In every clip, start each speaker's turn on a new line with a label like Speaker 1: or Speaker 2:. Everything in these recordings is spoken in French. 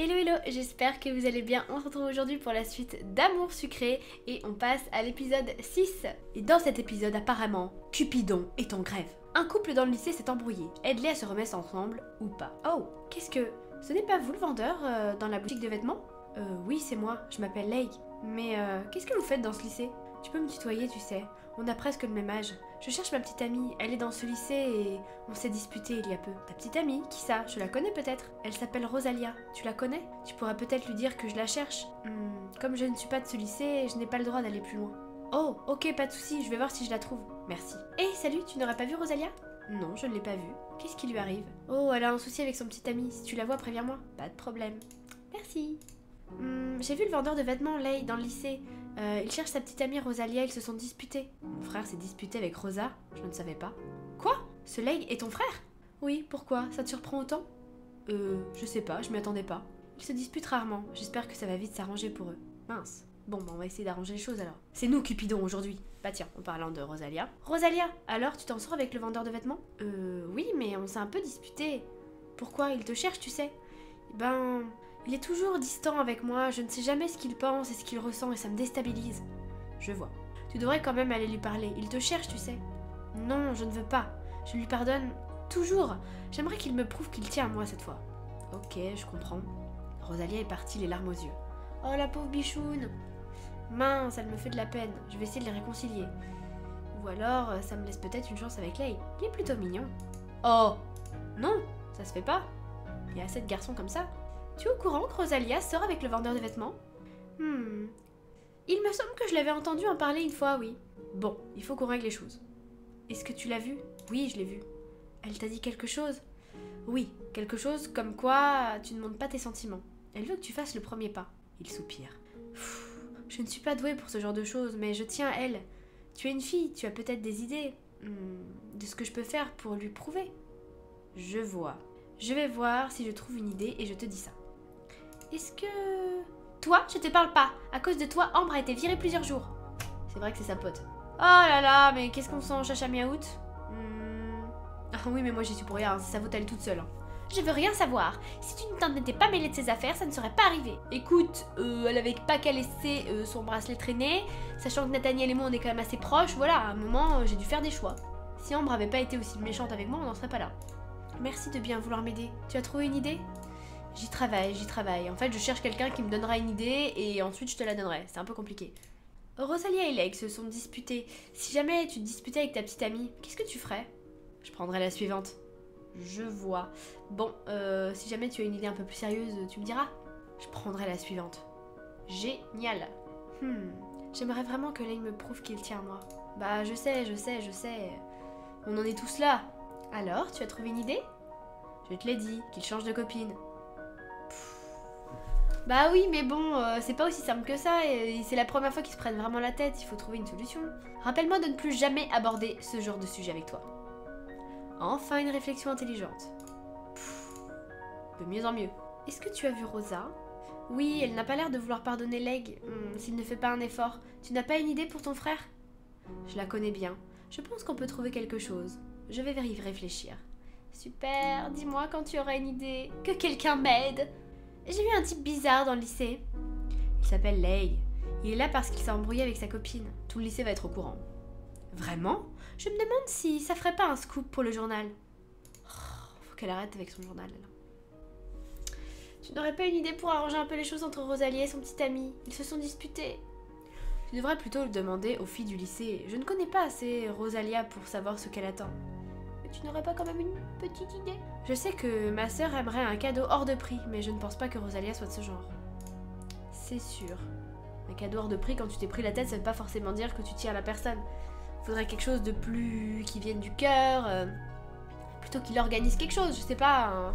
Speaker 1: Hello hello, j'espère que vous allez bien. On se retrouve aujourd'hui pour la suite d'Amour sucré et on passe à l'épisode 6. Et dans cet épisode, apparemment, Cupidon est en grève. Un couple dans le lycée s'est embrouillé. Aide-les à se remettre ensemble ou pas. Oh, qu'est-ce que... Ce n'est pas vous le vendeur euh, dans la boutique de vêtements? Euh, oui, c'est moi. Je m'appelle Leigh. Mais euh, qu'est-ce que vous faites dans ce lycée? Tu peux me tutoyer, tu sais. On a presque le même âge. Je cherche ma petite amie. Elle est dans ce lycée et on s'est disputé il y a peu. Ta petite amie Qui ça? Je la connais peut-être. Elle s'appelle Rosalia. Tu la connais? Tu pourras peut-être lui dire que je la cherche. Hmm, comme je ne suis pas de ce lycée, je n'ai pas le droit d'aller plus loin. Oh, ok, pas de souci. Je vais voir si je la trouve. Merci. Hé, salut, tu n'aurais pas vu Rosalia? Non, je ne l'ai pas vue. Qu'est-ce qui lui arrive? Oh, elle a un souci avec son petit ami. Si tu la vois, préviens-moi. Pas de problème. Merci. Hmm, J'ai vu le vendeur de vêtements, Leigh, dans le lycée. Euh, il cherche sa petite amie Rosalia, ils se sont disputés. Mon frère s'est disputé avec Rosa, je ne savais pas. Quoi? Ce Leigh est ton frère? Oui, pourquoi? Ça te surprend autant? Euh, je sais pas, je m'y attendais pas. Ils se disputent rarement, j'espère que ça va vite s'arranger pour eux. Mince. Bon, bah on va essayer d'arranger les choses alors. C'est nous Cupidon aujourd'hui. Bah tiens, en parlant de Rosalia. Rosalia, alors tu t'en sors avec le vendeur de vêtements? Euh, oui, mais on s'est un peu disputé. Pourquoi Il te cherche, tu sais? Ben, il est toujours distant avec moi, je ne sais jamais ce qu'il pense et ce qu'il ressent et ça me déstabilise. Je vois. Tu devrais quand même aller lui parler. Il te cherche, tu sais. Non, je ne veux pas. Je lui pardonne toujours. J'aimerais qu'il me prouve qu'il tient à moi cette fois. Ok, je comprends. Rosalia est partie les larmes aux yeux. Oh la pauvre bichoune Mince, elle me fait de la peine. Je vais essayer de les réconcilier. Ou alors, ça me laisse peut-être une chance avec Leigh. Il est plutôt mignon. Oh Non, ça se fait pas. Il y a assez de garçons comme ça. Tu es au courant que Rosalia sort avec le vendeur de vêtements? Hmm. Il me semble que je l'avais entendu en parler une fois, oui. Bon, il faut qu'on règle les choses. Est-ce que tu l'as vue Oui, je l'ai vue. Elle t'a dit quelque chose? Oui, quelque chose comme quoi tu ne montres pas tes sentiments. Elle veut que tu fasses le premier pas. Il soupire. Je ne suis pas douée pour ce genre de choses, mais je tiens à elle. Tu es une fille, tu as peut-être des idées hmm, de ce que je peux faire pour lui prouver. Je vois. Je vais voir si je trouve une idée et je te dis ça. Est-ce que... Toi, je te parle pas. À cause de toi, Ambre a été virée plusieurs jours. C'est vrai que c'est sa pote. Oh là là, mais qu'est-ce qu'on sent, chacha miaout Hmm. Ah oui, mais moi j'y suis pour rien, ça vaut elle toute seule. hein. Je veux rien savoir. Si tu ne t'en étais pas mêlé de ses affaires, ça ne serait pas arrivé. Écoute, euh, elle avait pas qu'à laisser euh, son bracelet traîner, sachant que Nathaniel et moi on est quand même assez proches, voilà, à un moment euh, j'ai dû faire des choix. Si Ambre avait pas été aussi méchante avec moi, on n'en serait pas là. Merci de bien vouloir m'aider. Tu as trouvé une idée? J'y travaille, j'y travaille. En fait, je cherche quelqu'un qui me donnera une idée et ensuite je te la donnerai. C'est un peu compliqué. Rosalia et Leigh se sont disputés. Si jamais tu te disputais avec ta petite amie, qu'est-ce que tu ferais? Je prendrais la suivante. Je vois. Bon, euh, si jamais tu as une idée un peu plus sérieuse, tu me diras. Je prendrai la suivante. Génial. Hmm. J'aimerais vraiment que Leigh me prouve qu'il tient à moi. Bah, je sais, je sais, je sais. On en est tous là. Alors, tu as trouvé une idée? Je te l'ai dit, qu'il change de copine. Bah oui, mais bon, euh, c'est pas aussi simple que ça, et c'est la première fois qu'ils se prennent vraiment la tête, il faut trouver une solution. Rappelle-moi de ne plus jamais aborder ce genre de sujet avec toi. Enfin une réflexion intelligente. De mieux en mieux. Est-ce que tu as vu Rosa? Oui, elle n'a pas l'air de vouloir pardonner Leg, hmm, s'il ne fait pas un effort. Tu n'as pas une idée pour ton frère? Je la connais bien. Je pense qu'on peut trouver quelque chose. Je vais y réfléchir. Super, dis-moi quand tu auras une idée. Que quelqu'un m'aide j'ai vu un type bizarre dans le lycée. Il s'appelle Leigh. Il est là parce qu'il s'est embrouillé avec sa copine. Tout le lycée va être au courant. Vraiment? Je me demande si ça ferait pas un scoop pour le journal. Oh, faut qu'elle arrête avec son journal. Tu n'aurais pas une idée pour arranger un peu les choses entre Rosalie et son petit ami? Ils se sont disputés. Tu devrais plutôt le demander aux filles du lycée. Je ne connais pas assez Rosalia pour savoir ce qu'elle attend. Tu n'aurais pas quand même une petite idée Je sais que ma sœur aimerait un cadeau hors de prix, mais je ne pense pas que Rosalia soit de ce genre. C'est sûr. Un cadeau hors de prix, quand tu t'es pris la tête, ça veut pas forcément dire que tu tiens à la personne. Faudrait quelque chose de plus. qui vienne du cœur. euh, Plutôt qu'il organise quelque chose, je sais pas, un,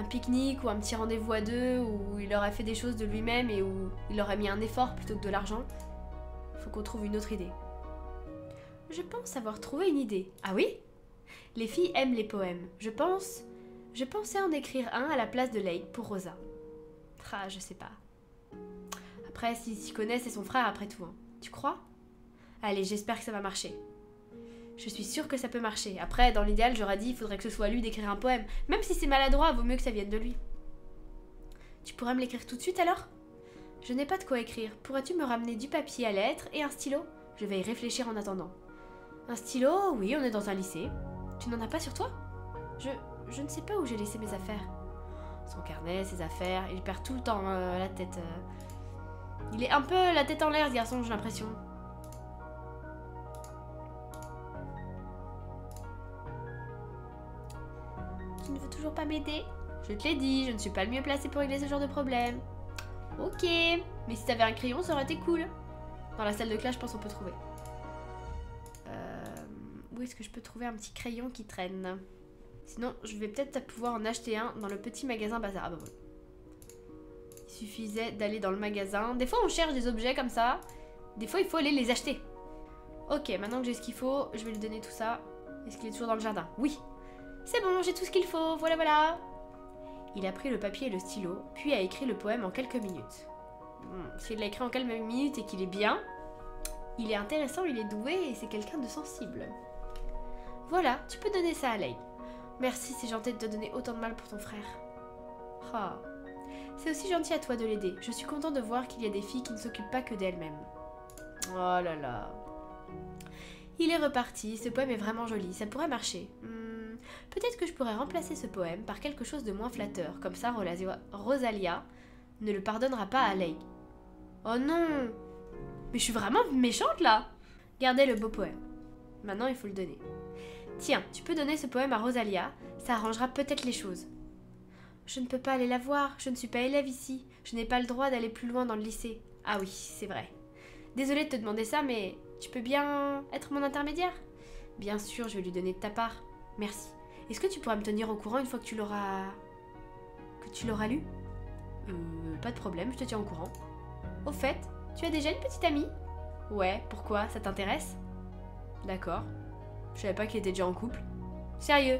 Speaker 1: un pique-nique ou un petit rendez-vous à deux où il aurait fait des choses de lui-même et où il aurait mis un effort plutôt que de l'argent. Faut qu'on trouve une autre idée. Je pense avoir trouvé une idée. Ah oui? Les filles aiment les poèmes. Je pense. Je pensais en écrire un à la place de Lake pour Rosa. Ah, je sais pas. Après, s'il s'y connaît, c'est son frère après tout. hein. Tu crois? Allez, j'espère que ça va marcher. Je suis sûre que ça peut marcher. Après, dans l'idéal, j'aurais dit il faudrait que ce soit lui d'écrire un poème. Même si c'est maladroit, vaut mieux que ça vienne de lui. Tu pourrais me l'écrire tout de suite alors? Je n'ai pas de quoi écrire. Pourrais-tu me ramener du papier à lettres et un stylo? Je vais y réfléchir en attendant. Un stylo? Oui, on est dans un lycée. Tu n'en as pas sur toi? Je. Je ne sais pas où j'ai laissé mes affaires. Son carnet, ses affaires, il perd tout le temps euh, la tête. euh. Il est un peu la tête en l'air, ce garçon, j'ai l'impression. Tu ne veux toujours pas m'aider? Je te l'ai dit, je ne suis pas le mieux placé pour régler ce genre de problème. Ok, mais si t'avais un crayon, ça aurait été cool. Dans la salle de classe, je pense qu'on peut trouver. Où est-ce que je peux trouver un petit crayon qui traîne Sinon, je vais peut-être pouvoir en acheter un dans le petit magasin bazar. Ah bah. Il suffisait d'aller dans le magasin. Des fois, on cherche des objets comme ça. Des fois, il faut aller les acheter. Ok, maintenant que j'ai ce qu'il faut, je vais lui donner tout ça. Est-ce qu'il est toujours dans le jardin? Oui. C'est bon, j'ai tout ce qu'il faut. Voilà, voilà. Il a pris le papier et le stylo, puis a écrit le poème en quelques minutes. Hmm, S'il l'a écrit en quelques minutes et qu'il est bien, il est intéressant, il est doué et c'est quelqu'un de sensible. Voilà, tu peux donner ça à Lei. Merci, c'est gentil de te donner autant de mal pour ton frère. C'est aussi gentil à toi de l'aider. Je suis content de voir qu'il y a des filles qui ne s'occupent pas que d'elles-mêmes. Oh là là. Il est reparti, ce poème est vraiment joli, ça pourrait marcher. Hmm, Peut-être que je pourrais remplacer ce poème par quelque chose de moins flatteur, comme ça Rosalia- ne le pardonnera pas à Lei. Oh non Mais je suis vraiment méchante là Gardez le beau poème. Maintenant, il faut le donner. Tiens, tu peux donner ce poème à Rosalia, ça arrangera peut-être les choses. Je ne peux pas aller la voir, je ne suis pas élève ici, je n'ai pas le droit d'aller plus loin dans le lycée. Ah oui, c'est vrai. Désolée de te demander ça, mais tu peux bien être mon intermédiaire? Bien sûr, je vais lui donner de ta part. Merci. Est-ce que tu pourras me tenir au courant une fois que tu l'auras. que tu l'auras lu? Euh, pas de problème, je te tiens au courant. Au fait, tu as déjà une petite amie? Ouais, pourquoi? Ça t'intéresse? D'accord. Je savais pas qu'il était déjà en couple. Sérieux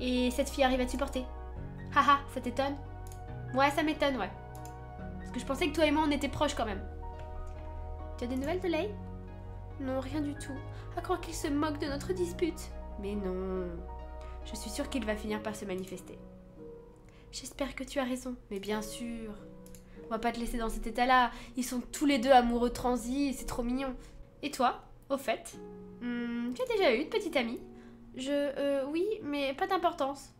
Speaker 1: Et cette fille arrive à te supporter Haha, ça t'étonne? Ouais, ça m'étonne, ouais. Parce que je pensais que toi et moi on était proches quand même. Tu as des nouvelles de Lei Non, rien du tout. À croire qu'il se moque de notre dispute. Mais non. Je suis sûre qu'il va finir par se manifester. J'espère que tu as raison, mais bien sûr. On va pas te laisser dans cet état-là. Ils sont tous les deux amoureux transis, c'est trop mignon. Et toi, au fait? Hmm, Tu as déjà eu une petite amie Je. Euh, oui, mais pas d'importance.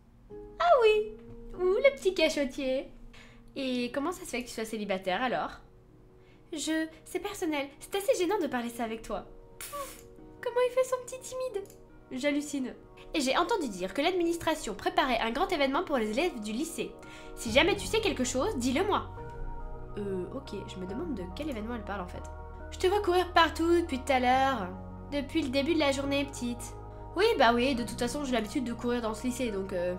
Speaker 1: Ah oui Ouh, le petit cachotier Et comment ça se fait que tu sois célibataire alors? Je. C'est personnel, c'est assez gênant de parler ça avec toi. Pfff, comment il fait son petit timide? J'hallucine. Et j'ai entendu dire que l'administration préparait un grand événement pour les élèves du lycée. Si jamais tu sais quelque chose, dis-le moi. Euh, ok, je me demande de quel événement elle parle en fait. Je te vois courir partout depuis tout à l'heure. Depuis le début de la journée, petite. Oui, bah oui, de toute façon, j'ai l'habitude de courir dans ce lycée, donc euh,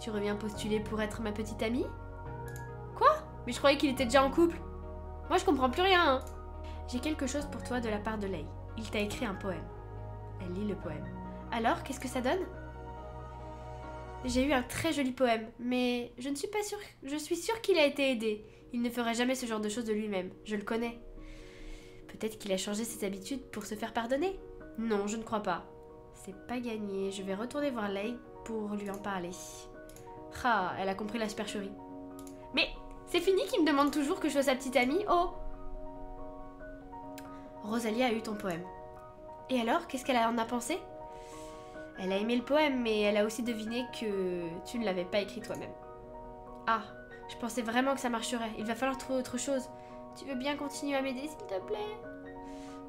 Speaker 1: Tu reviens postuler pour être ma petite amie Quoi? Mais je croyais qu'il était déjà en couple. Moi, je comprends plus rien. hein. J'ai quelque chose pour toi de la part de Lei. Il t'a écrit un poème. Elle lit le poème. Alors, qu'est-ce que ça donne? J'ai eu un très joli poème, mais je ne suis pas sûre. Je suis sûre qu'il a été aidé. Il ne ferait jamais ce genre de choses de lui-même. Je le connais. Peut-être qu'il a changé ses habitudes pour se faire pardonner Non, je ne crois pas. C'est pas gagné. Je vais retourner voir Lei pour lui en parler. Ah, elle a compris la supercherie. Mais c'est fini qu'il me demande toujours que je sois sa petite amie Oh Rosalie a eu ton poème. Et alors, qu'est-ce qu'elle en a pensé? Elle a aimé le poème, mais elle a aussi deviné que tu ne l'avais pas écrit toi-même. Ah, je pensais vraiment que ça marcherait. Il va falloir trouver autre chose. Tu veux bien continuer à m'aider, s'il te plaît?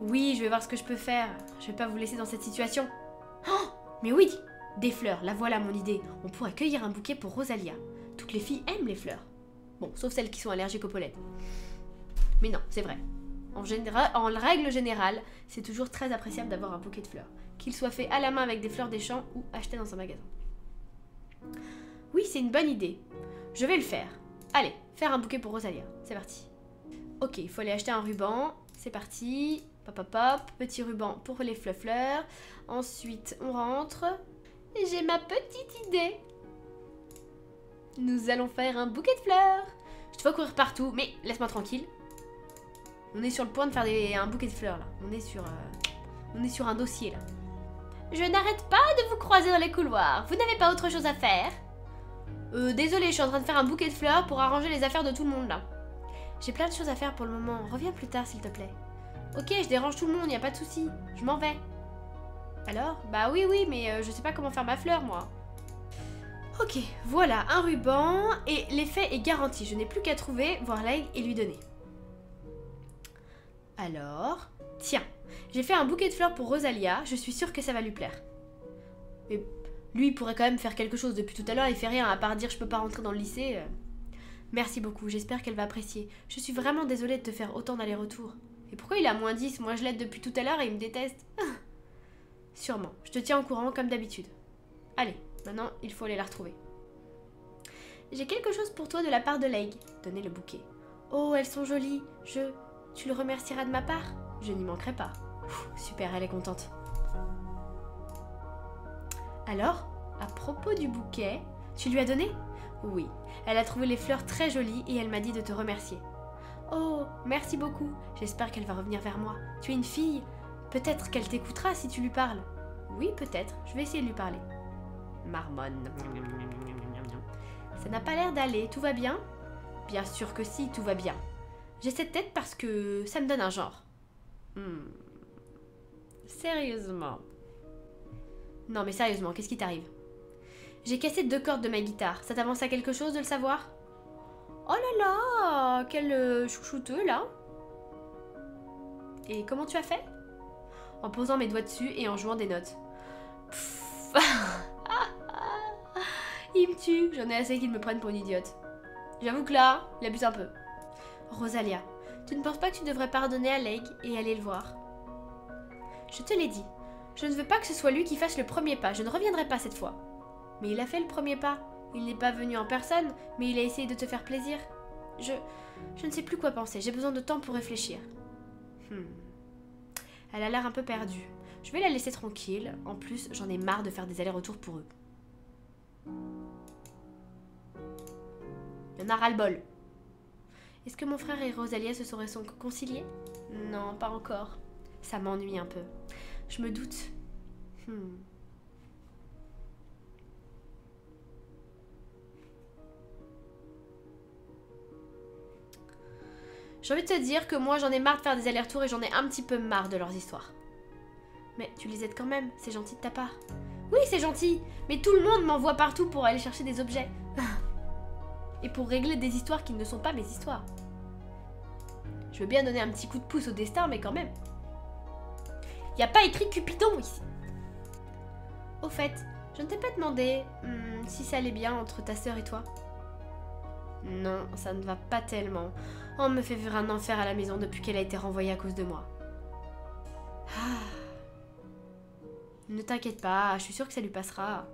Speaker 1: Oui, je vais voir ce que je peux faire. Je vais pas vous laisser dans cette situation. Oh Mais oui Des fleurs, la voilà mon idée. On pourrait cueillir un bouquet pour Rosalia. Toutes les filles aiment les fleurs. Bon, sauf celles qui sont allergiques au pollen. Mais non, c'est vrai. En, en règle générale, c'est toujours très appréciable d'avoir un bouquet de fleurs. Qu'il soit fait à la main avec des fleurs des champs ou acheté dans un magasin. Oui, c'est une bonne idée. Je vais le faire. Allez, faire un bouquet pour Rosalia. C'est parti. Ok, il faut aller acheter un ruban. C'est parti. Pop, pop, pop. Petit ruban pour les fleurs. Ensuite, on rentre. J'ai ma petite idée. Nous allons faire un bouquet de fleurs. Je te vois courir partout, mais laisse-moi tranquille. On est sur le point de faire un bouquet de fleurs là. On est sur, euh, on est sur un dossier là. Je n'arrête pas de vous croiser dans les couloirs. Vous n'avez pas autre chose à faire Euh, désolée, je suis en train de faire un bouquet de fleurs pour arranger les affaires de tout le monde là. J'ai plein de choses à faire pour le moment. Reviens plus tard, s'il te plaît. Ok, je dérange tout le monde, y a pas de souci. Je m'en vais. Alors? Bah oui, oui, mais euh, je sais pas comment faire ma fleur, moi. Ok, voilà, un ruban, et l'effet est garanti. Je n'ai plus qu'à trouver, voir l'aigle et lui donner. Alors, tiens, j'ai fait un bouquet de fleurs pour Rosalia, je suis sûre que ça va lui plaire. Mais lui, il pourrait quand même faire quelque chose depuis tout à l'heure, il fait rien à part dire je peux pas rentrer dans le lycée. euh. Merci beaucoup, j'espère qu'elle va apprécier. Je suis vraiment désolée de te faire autant d'allers-retours. Et pourquoi il a moins 10 Moi je l'aide depuis tout à l'heure et il me déteste. Sûrement, je te tiens au courant comme d'habitude. Allez, maintenant il faut aller la retrouver. J'ai quelque chose pour toi de la part de Leigh. Donnez le bouquet. Oh, elles sont jolies. Je. Tu le remercieras de ma part? Je n'y manquerai pas. Super, elle est contente. Alors, à propos du bouquet, tu lui as donné? Oui. Elle a trouvé les fleurs très jolies et elle m'a dit de te remercier. Oh, merci beaucoup. J'espère qu'elle va revenir vers moi. Tu es une fille. Peut-être qu'elle t'écoutera si tu lui parles. Oui, peut-être. Je vais essayer de lui parler. Marmonne. Ça n'a pas l'air d'aller. Tout va bien? Bien sûr que si, tout va bien. J'ai cette tête parce que ça me donne un genre. Hmm. Sérieusement. Non, mais sérieusement, qu'est-ce qui t'arrive? J'ai cassé deux cordes de ma guitare. Ça t'avance à quelque chose de le savoir? Oh là là Quel euh, chouchouteux, là Et comment tu as fait? En posant mes doigts dessus et en jouant des notes. Pfff. il me tue. J'en ai assez qu'ils me prennent pour une idiote. J'avoue que là, il abuse un peu. Rosalia, tu ne penses pas que tu devrais pardonner à Leigh et aller le voir? Je te l'ai dit. Je ne veux pas que ce soit lui qui fasse le premier pas. Je ne reviendrai pas cette fois. Mais il a fait le premier pas. Il n'est pas venu en personne, mais il a essayé de te faire plaisir. Je. Je ne sais plus quoi penser. J'ai besoin de temps pour réfléchir. Hmm. Elle a l'air un peu perdue. Je vais la laisser tranquille. En plus, j'en ai marre de faire des allers-retours pour eux. Il y en a ras-le-bol. Est-ce que mon frère et Rosalia se seraient conciliés? Non, pas encore. Ça m'ennuie un peu. Je me doute. Hmm. J'ai envie de te dire que moi j'en ai marre de faire des allers-retours et j'en ai un petit peu marre de leurs histoires. Mais tu les aides quand même, c'est gentil de ta part. Oui, c'est gentil, mais tout le monde m'envoie partout pour aller chercher des objets. et pour régler des histoires qui ne sont pas mes histoires. Je veux bien donner un petit coup de pouce au destin, mais quand même. Y a pas écrit Cupidon ici. Au fait, je ne t'ai pas demandé hmm, si ça allait bien entre ta sœur et toi. Non, ça ne va pas tellement. On me fait vivre un enfer à la maison depuis qu'elle a été renvoyée à cause de moi. Ah. Ne t'inquiète pas, je suis sûre que ça lui passera.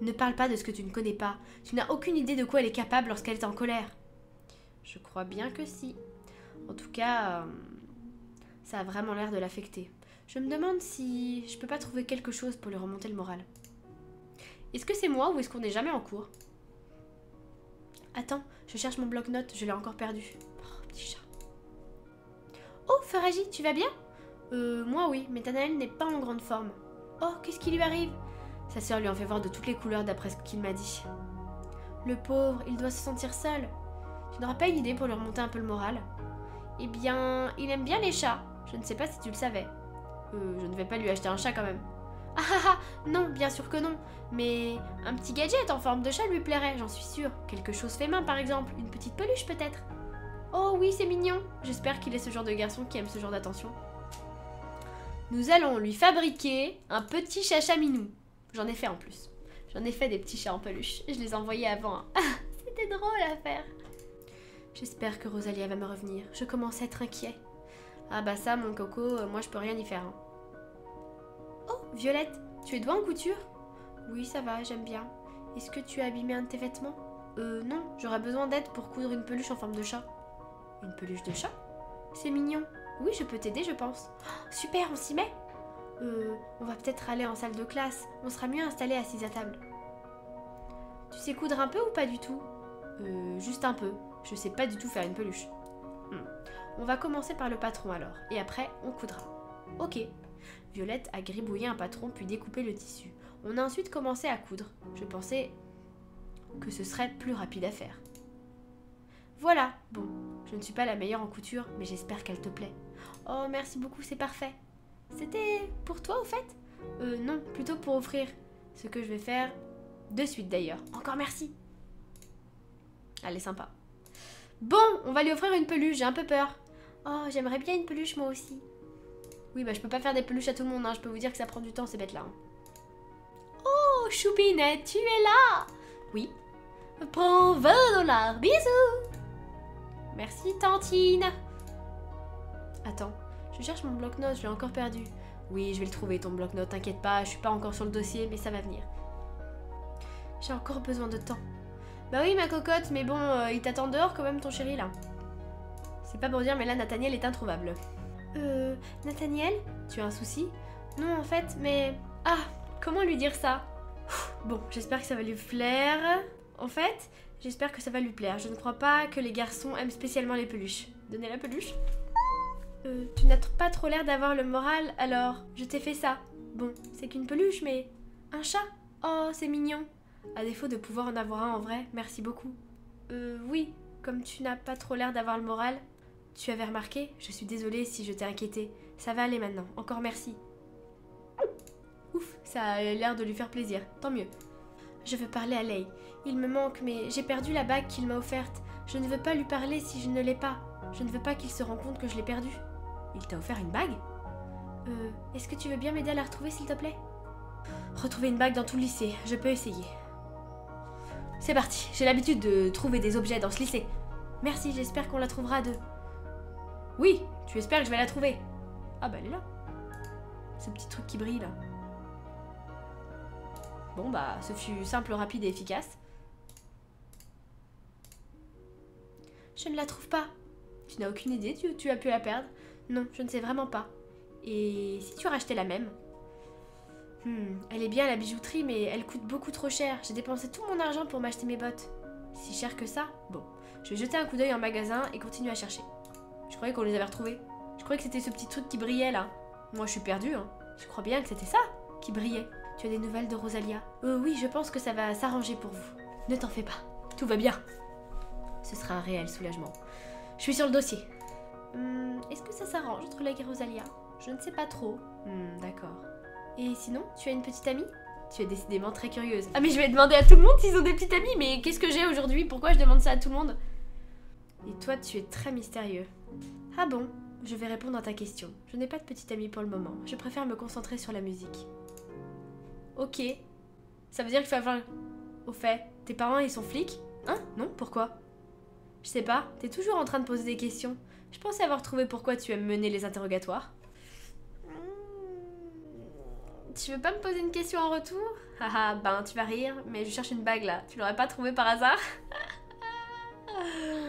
Speaker 1: Ne parle pas de ce que tu ne connais pas. Tu n'as aucune idée de quoi elle est capable lorsqu'elle est en colère. Je crois bien que si. En tout cas, euh, ça a vraiment l'air de l'affecter. Je me demande si je peux pas trouver quelque chose pour lui remonter le moral. Est-ce que c'est moi ou est-ce qu'on n'est jamais en cours? Attends, je cherche mon bloc-notes, je l'ai encore perdu. Oh, petit chat. Oh, Faraji, tu vas bien? Euh, moi oui, mais Tanaël n'est pas en grande forme. Oh, qu'est-ce qui lui arrive? Sa sœur lui en fait voir de toutes les couleurs d'après ce qu'il m'a dit. Le pauvre, il doit se sentir seul. Tu n'auras pas une idée pour lui remonter un peu le moral? Eh bien, il aime bien les chats. Je ne sais pas si tu le savais. Euh, je ne vais pas lui acheter un chat quand même. Ah ah ah Non, bien sûr que non. Mais un petit gadget en forme de chat lui plairait, j'en suis sûre. Quelque chose fait main par exemple, une petite peluche peut-être. Oh oui, c'est mignon. J'espère qu'il est ce genre de garçon qui aime ce genre d'attention. Nous allons lui fabriquer un petit chacha minou. J'en ai fait en plus. J'en ai fait des petits chats en peluche. Je les ai envoyés avant. hein. C'était drôle à faire. J'espère que Rosalia va me revenir. Je commence à être inquiet. Ah bah ça, mon coco, euh, moi je peux rien y faire. hein. Violette, tu es doigt en couture? Oui, ça va, j'aime bien. Est-ce que tu as abîmé un de tes vêtements? Euh, non, j'aurais besoin d'aide pour coudre une peluche en forme de chat. Une peluche de chat? C'est mignon. Oui, je peux t'aider, je pense. Oh, super, on s'y met Euh, on va peut-être aller en salle de classe. On sera mieux installés assis à table. Tu sais coudre un peu ou pas du tout? Euh, juste un peu. Je sais pas du tout faire une peluche. Hmm. On va commencer par le patron alors, et après on coudra. Ok. Violette a gribouillé un patron puis découpé le tissu. On a ensuite commencé à coudre. Je pensais... que ce serait plus rapide à faire. Voilà, bon, je ne suis pas la meilleure en couture, mais j'espère qu'elle te plaît. Oh, merci beaucoup, c'est parfait. C'était pour toi au fait? Euh, non, plutôt pour offrir. Ce que je vais faire de suite d'ailleurs. Encore merci. Elle est sympa. Bon, on va lui offrir une peluche, j'ai un peu peur. Oh, j'aimerais bien une peluche moi aussi. Oui, bah je peux pas faire des peluches à tout le monde, hein. je peux vous dire que ça prend du temps ces bêtes-là. Hein. Oh, Choupinette, tu es là Oui. Prends 20 dollars, bisous Merci, Tantine Attends, je cherche mon bloc-notes, je l'ai encore perdu. Oui, je vais le trouver ton bloc-notes, t'inquiète pas, je suis pas encore sur le dossier, mais ça va venir. J'ai encore besoin de temps. Bah oui, ma cocotte, mais bon, euh, il t'attend dehors quand même, ton chéri, là. C'est pas pour dire, mais là, Nathaniel est introuvable. Euh, Nathaniel Tu as un souci? Non, en fait, mais... Ah, comment lui dire ça? Bon, j'espère que ça va lui plaire. En fait, j'espère que ça va lui plaire. Je ne crois pas que les garçons aiment spécialement les peluches. Donnez la peluche. Euh, tu n'as pas trop l'air d'avoir le moral, alors je t'ai fait ça. Bon, c'est qu'une peluche, mais... Un chat? Oh, c'est mignon. À défaut de pouvoir en avoir un en vrai, merci beaucoup. Euh, oui, comme tu n'as pas trop l'air d'avoir le moral. Tu avais remarqué? Je suis désolée si je t'ai inquiété. Ça va aller maintenant, encore merci. Ouf, ça a l'air de lui faire plaisir, tant mieux. Je veux parler à Lei. Il me manque, mais j'ai perdu la bague qu'il m'a offerte. Je ne veux pas lui parler si je ne l'ai pas. Je ne veux pas qu'il se rende compte que je l'ai perdue. Il t'a offert une bague? Euh, est-ce que tu veux bien m'aider à la retrouver, s'il te plaît? Retrouver une bague dans tout le lycée, je peux essayer. C'est parti, j'ai l'habitude de trouver des objets dans ce lycée. Merci, j'espère qu'on la trouvera à deux. Oui, tu espères que je vais la trouver. Ah bah elle est là. Ce petit truc qui brille là. Bon bah, ce fut simple, rapide et efficace. Je ne la trouve pas. Tu n'as aucune idée, tu, as pu la perdre Non, je ne sais vraiment pas. Et si tu rachetais la même? Hmm, elle est bien la bijouterie, mais elle coûte beaucoup trop cher. J'ai dépensé tout mon argent pour m'acheter mes bottes. Si cher que ça Bon, je vais jeter un coup d'œil en magasin et continuer à chercher. Je croyais qu'on les avait retrouvés. Je croyais que c'était ce petit truc qui brillait là. Moi je suis perdue, hein. Je crois bien que c'était ça qui brillait. Tu as des nouvelles de Rosalia? Euh oui, je pense que ça va s'arranger pour vous. Ne t'en fais pas. Tout va bien. Ce sera un réel soulagement. Je suis sur le dossier. Hmm, est-ce que ça s'arrange entre Leg et Rosalia? Je ne sais pas trop. Hmm, d'accord. Et sinon, tu as une petite amie? Tu es décidément très curieuse. Ah mais je vais demander à tout le monde s'ils ont des petites amies, mais qu'est-ce que j'ai aujourd'hui? Pourquoi je demande ça à tout le monde? Et toi, tu es très mystérieux. Ah bon? Je vais répondre à ta question. Je n'ai pas de petite amie pour le moment. Je préfère me concentrer sur la musique. Ok. Ça veut dire qu'il faut avoir... Au fait, tes parents, ils sont flics? Hein? Non? Pourquoi? Je sais pas, t'es toujours en train de poser des questions. Je pensais avoir trouvé pourquoi tu aimes mener les interrogatoires. Tu veux pas me poser une question en retour? Haha, ben tu vas rire, mais je cherche une bague là. Tu l'aurais pas trouvée par hasard?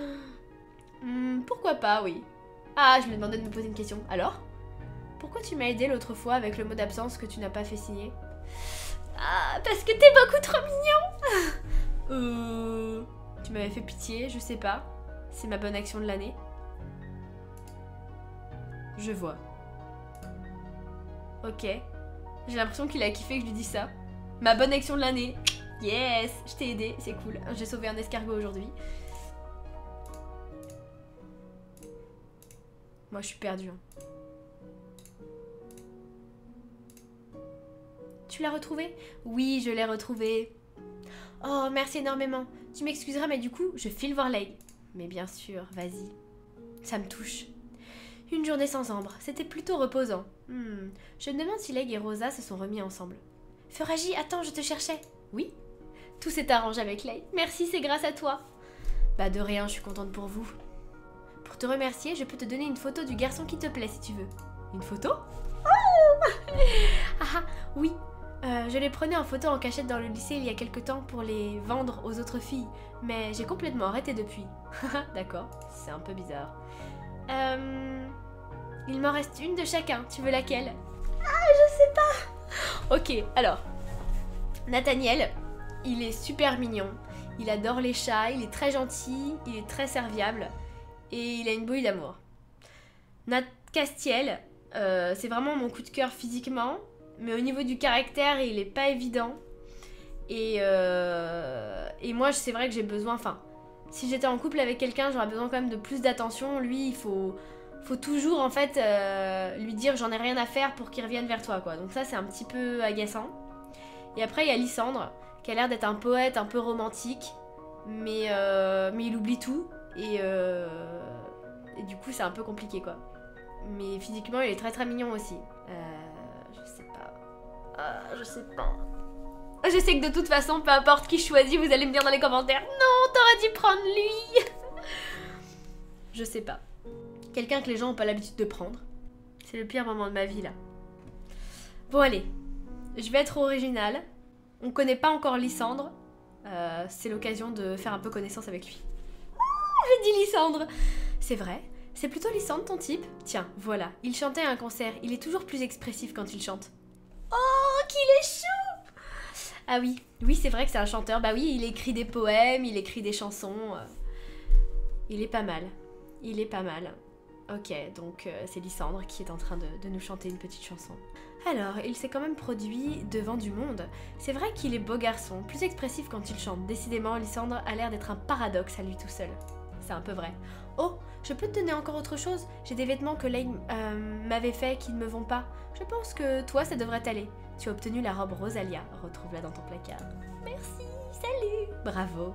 Speaker 1: hmm, Pourquoi pas, oui. Ah, je me demandais de me poser une question. Alors? Pourquoi tu m'as aidé l'autre fois avec le mot d'absence que tu n'as pas fait signer? Ah, parce que t'es beaucoup trop mignon Euh... Tu m'avais fait pitié, je sais pas. C'est ma bonne action de l'année. Je vois. Ok. J'ai l'impression qu'il a kiffé que je lui dise ça. Ma bonne action de l'année. Yes, je t'ai aidé, c'est cool. J'ai sauvé un escargot aujourd'hui. Moi, je suis perdue. Hein. Tu l'as retrouvé Oui, je l'ai retrouvé. Oh, merci énormément. Tu m'excuseras, mais du coup, je file voir Leg. Mais bien sûr, vas-y. Ça me touche. Une journée sans ambre, c'était plutôt reposant. Hmm. Je me demande si Leg et Rosa se sont remis ensemble. Feragi, attends, je te cherchais. Oui? Tout s'est arrangé avec Leg. Merci, c'est grâce à toi. Bah de rien, je suis contente pour vous. Pour te remercier, je peux te donner une photo du garçon qui te plaît si tu veux. Une photo? Oh Ah ah, oui. Euh, je les prenais en photo en cachette dans le lycée il y a quelque temps pour les vendre aux autres filles, mais j'ai complètement arrêté depuis. D'accord, c'est un peu bizarre. Euh, il m'en reste une de chacun. Tu veux laquelle? Ah, je sais pas. Ok, alors. Nathaniel, il est super mignon. Il adore les chats, il est très gentil, il est très serviable et il a une bouille d'amour. Nat Castiel, euh, c'est vraiment mon coup de cœur physiquement, mais au niveau du caractère, il est pas évident. Et, euh, et moi, c'est vrai que j'ai besoin. Enfin, si j'étais en couple avec quelqu'un, j'aurais besoin quand même de plus d'attention. Lui, il faut, faut toujours en fait euh, lui dire j'en ai rien à faire pour qu'il revienne vers toi, quoi. Donc ça, c'est un petit peu agaçant. Et après, il y a Lysandre, qui a l'air d'être un poète un peu romantique, mais, mais il oublie tout. Et, euh, et du coup, c'est un peu compliqué, quoi. Mais physiquement, il est très très mignon aussi. Euh, je sais pas. Ah, je sais pas. Je sais que de toute façon, peu importe qui choisit, vous allez me dire dans les commentaires Non, t'aurais dû prendre lui Je sais pas. Quelqu'un que les gens ont pas l'habitude de prendre. C'est le pire moment de ma vie là. Bon, allez. Je vais être originale. On connaît pas encore Lysandre. Euh, c'est l'occasion de faire un peu connaissance avec lui. C'est vrai C'est plutôt Lysandre ton type Tiens, voilà. Il chantait à un concert. Il est toujours plus expressif quand il chante. Oh, qu'il est chou Ah oui, oui, c'est vrai que c'est un chanteur. Bah oui, il écrit des poèmes, il écrit des chansons. euh. Il est pas mal. Il est pas mal. Ok, donc euh, c'est Lysandre qui est en train de, de nous chanter une petite chanson. Alors, il s'est quand même produit devant du monde. C'est vrai qu'il est beau garçon, plus expressif quand il chante. Décidément, Lysandre a l'air d'être un paradoxe à lui tout seul. C'est un peu vrai. Oh, je peux te donner encore autre chose? J'ai des vêtements que Lane euh, m'avait fait qui ne me vont pas. Je pense que toi, ça devrait t'aller. Tu as obtenu la robe Rosalia. Retrouve-la dans ton placard. Merci, salut Bravo.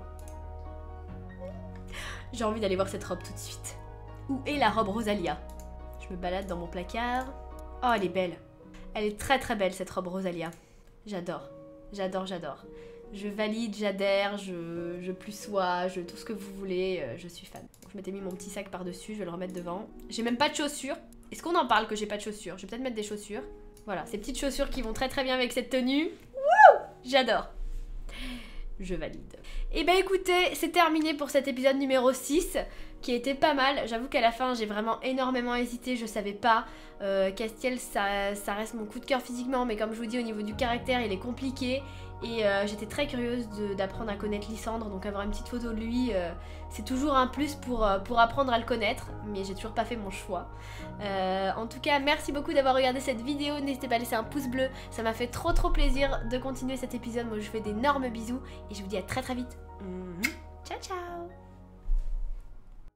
Speaker 1: J'ai envie d'aller voir cette robe tout de suite. Où est la robe Rosalia? Je me balade dans mon placard. Oh, elle est belle. Elle est très très belle cette robe Rosalia. J'adore. J'adore, j'adore. Je valide, j'adhère, je, je plus sois, je tout ce que vous voulez, euh, je suis fan. Je m'étais mis mon petit sac par-dessus, je vais le remettre devant. J'ai même pas de chaussures. Est-ce qu'on en parle que j'ai pas de chaussures? Je vais peut-être mettre des chaussures. Voilà, ces petites chaussures qui vont très très bien avec cette tenue. Wouh J'adore. Je valide. Et ben écoutez, c'est terminé pour cet épisode numéro 6 qui était pas mal. J'avoue qu'à la fin, j'ai vraiment énormément hésité. Je savais pas. Euh, Castiel, ça, ça reste mon coup de cœur physiquement, mais comme je vous dis, au niveau du caractère, il est compliqué. Et euh, j'étais très curieuse d'apprendre à connaître Lysandre, donc avoir une petite photo de lui, euh, c'est toujours un plus pour, euh, pour apprendre à le connaître, mais j'ai toujours pas fait mon choix. En tout cas, merci beaucoup d'avoir regardé cette vidéo, n'hésitez pas à laisser un pouce bleu, ça m'a fait trop trop plaisir de continuer cet épisode, moi je vous fais d'énormes bisous, et je vous dis à très très vite. Mhm.